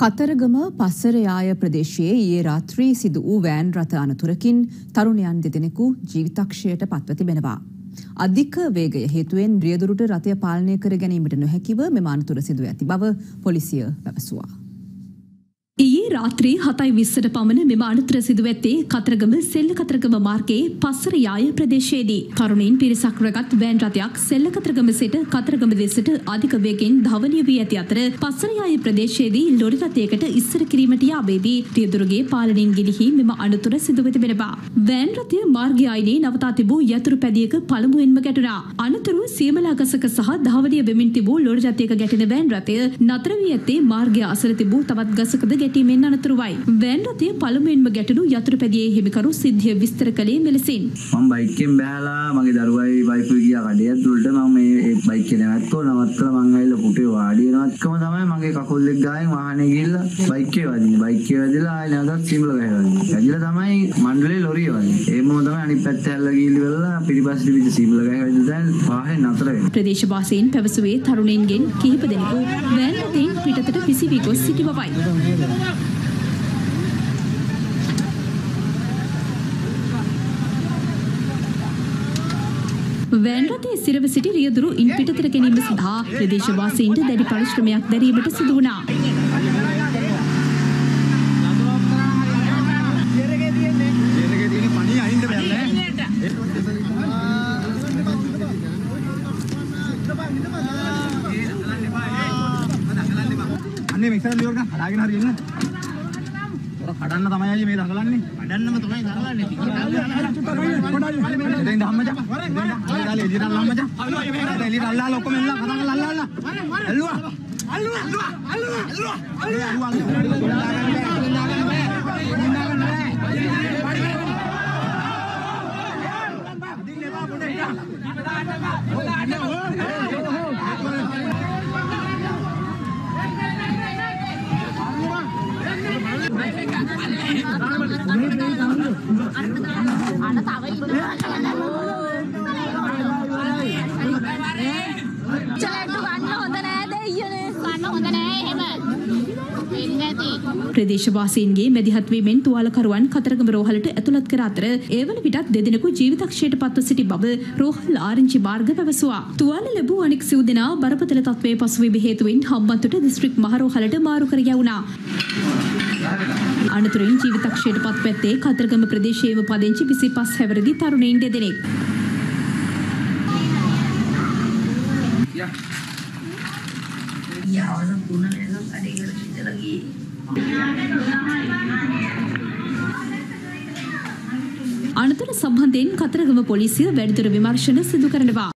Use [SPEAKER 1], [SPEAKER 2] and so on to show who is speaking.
[SPEAKER 1] කතරගම පස්සරයාය ප්‍රදේශයේ ඊයේ රාත්‍රී සිදු වූ වෑන් රථ අනතුරකින් තරුණයන් දෙදෙනෙකු ජීවිතක්ෂයට පත්ව තිබෙනවා. අධික වේගය හේතුවෙන් රියදුරුට රථය පාලනය කර ගැනීමට නොහැකිව මෙම අනතුර සිදුව ඇති බව පොලිසිය පැවසුවා.
[SPEAKER 2] ඊයේ රාත්‍රී හතයි විස්සට පමණ මෙම අනතුර සිදුව ඇත්තේ කතරගම සෙල්ල කතරගම මාර්ගයේ පස්සර යාය ප්‍රදේශයේදී. තරුණයින් පිරිසක් රැගත් වෑන් රථයක් සෙල්ල කතරගම සිට කතරගම දෙසට අධික වේගෙන් ධවනය වී ඇති අතර පස්සර යාය ප්‍රදේශයේදී ලොරි රථයකට ඉස්සර කිරීමට යාබේදී රියදුරුගේ පාලනයෙන් ගිලිහි මෙම අනතුර සිදුව තිබෙනවා. වෑන් රථය මාර්ගය අයිනේ නවතා තිබූ යතුරු පැදියක පළමුවෙන්ම ගැටුණා. අනතුරුව සියමලා ගසක සහ ධාවනය වෙමින් තිබූ ලොරි රථයක ගැටෙන වෑන් රථය නතර වී ඇත්තේ මාර්ගය අසල තිබූ තවත් ගසකද ගැටීමෙන් අනතුරුවයි. වෑන් රථය පළමුවෙන්ම ගැටුණු යතුරුපැදියේ හිමිකරු සිද්ධිය විස්තර කළේ මෙලෙසින්.
[SPEAKER 3] මම බයික් එකෙන් බැලලා මගේ දරුවයි වයිෆුයි ගියා කඩේ ඇතුළට මම මේ බයික් එක නැවැත්තුවා නවත්තලා මං ඇවිල්ලා පුටේ වාඩි වෙනවත්කම තමයි මගේ කකුල් දෙක ගායෙන් වාහනේ ගිහිල්ලා බයික් එක වදින්නේ. බයික් එක වැදිලා ආයෙ නැවතත් සිම්ල ගහලා වදින්නේ. වැදිලා තමයි මණ්ඩලේ ලොරිය වදින්නේ. ඒ මොම තමයි අනිත් පැත්ත හැල්ල ගිහිලි වෙලා පිටිපස්සේ විදිහ සිම්ල ගහලා වැදිලා දැන් වාහනේ නතර වෙනවා.
[SPEAKER 2] ප්‍රදේශවාසීන් පැවසුවේ තරුණයින්ගෙන් කිහිප දෙනෙකු වෑන් රථයෙන් පිටතට පිසිවී ගොස් සිටි බවයි. වෑන් රථයේ සිරව සිටි රියදුරු ඉන් පිටතට ගැනීම සඳහා ප්‍රදේශවාසීන්ට දැඩි පරිශ්‍රමයක් දැරීමට සිදු වුණා.
[SPEAKER 4] අන්නේ මෙක්සර ලියවර ගන්න හදාගෙන හරි එන්න. ඔර කඩන්න තමයි අයියේ මේ දඟලන්නේ. කඩන්නම තමයි දඟලන්නේ.
[SPEAKER 5] dah leli dah lama macam. Dah leli dah lalu komen
[SPEAKER 2] ප්‍රදේශවාසීන්ගේ මැදිහත්වීමෙන් තුවාලකරුවන් Kataragama රෝහලට ඇතුළත් කර අතර ඒවන විටත් දෙදෙනෙකු ජීවිතක්ෂයට පත්ව සිටි බව රෝහල් ආරංචි මාර්ග පැවසුවා. තුවාල ලැබූ අනෙක් සිව් දෙනා බරපතල තත්ත්වයේ පසුවීම හේතුවෙන් හම්බන්තොට දිස්ත්‍රික් මහරෝහලට මාරු කර යවුණා. අනතුරින් ජීවිතක්ෂයට පත් පැත්තේ කතරගම ප්‍රදේශයේම පදිංචි 25 හැවිරිදි තරුණයින් දෙදෙනෙක්. අනතුර සම්බන්ධයෙන් කතරගම පොලිසිය වැඩිදුර විමර්ශන සිදු කරනවා.